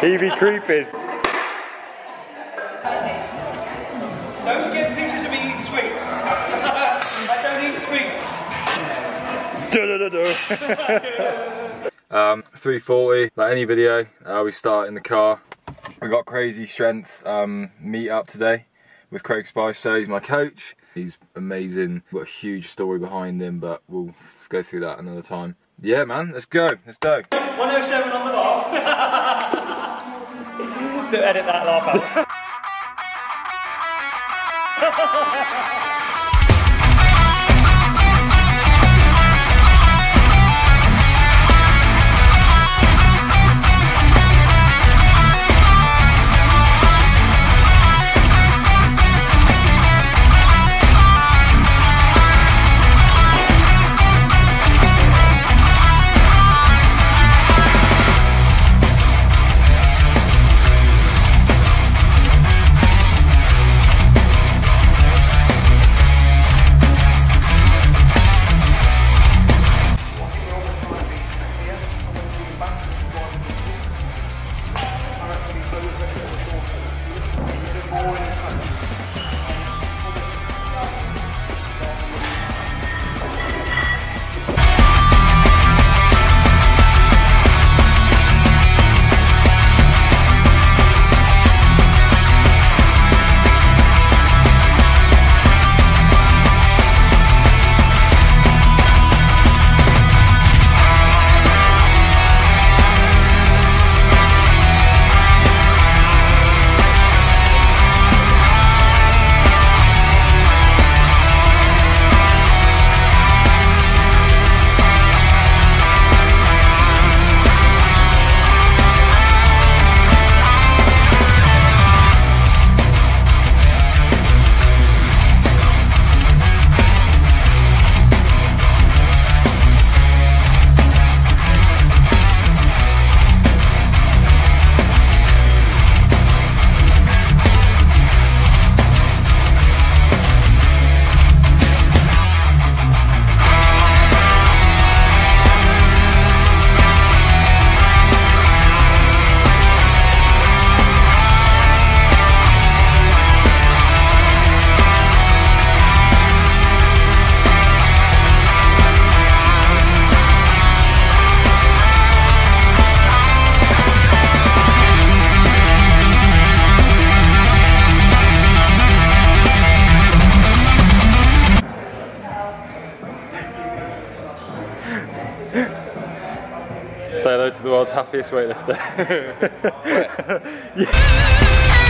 He be creeping. Don't get pictures of me eating sweets. I don't eat sweets. um, 340, like any video, uh, we start in the car. We got CrazyStrength um, meet up today with Craig Spicer. He's my coach. He's amazing. Got a huge story behind him, but we'll go through that another time. Yeah, man, let's go. Let's go. 107 on the bar. To edit that laugh out. world's happiest weightlifter. yeah.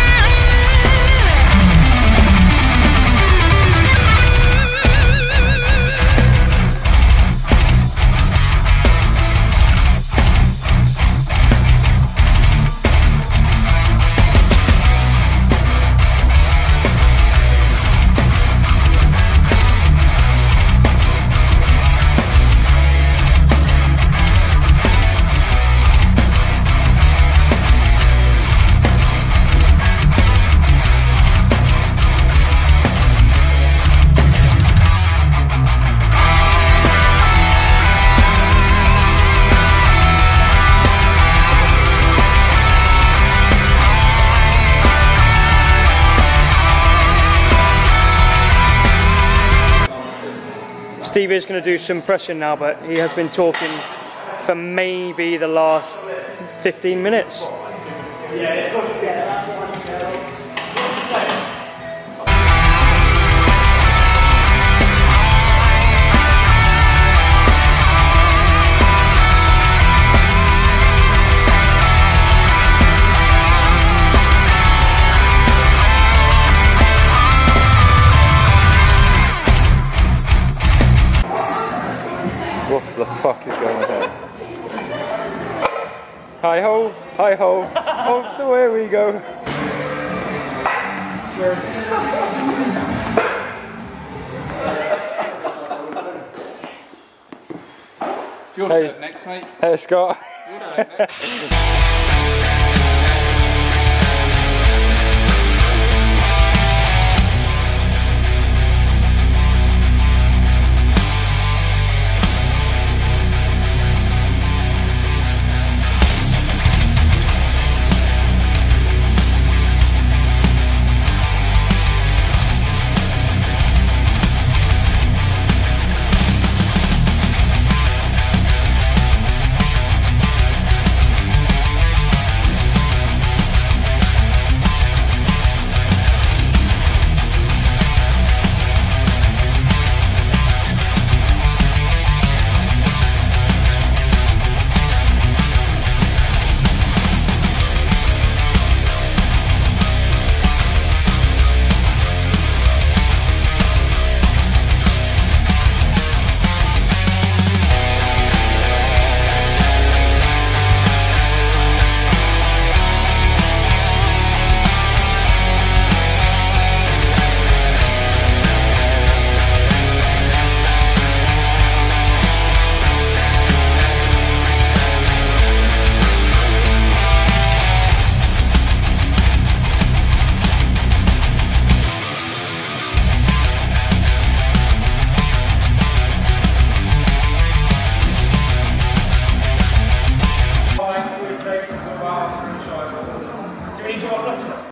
Steve is going to do some pressing now, but he has been talking for maybe the last 15 minutes. the fuck is going on here? Hi ho, hi ho, oh, away we go. Your hey. turn next, mate. Hey, Scott.